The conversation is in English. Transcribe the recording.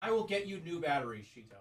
I will get you new batteries, Shito.